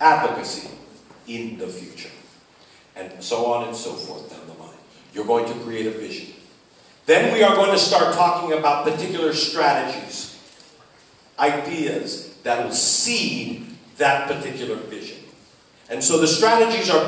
advocacy in the future. And so on and so forth down the line. You're going to create a vision. Then we are going to start talking about particular strategies, ideas that will seed that particular vision. And so the strategies are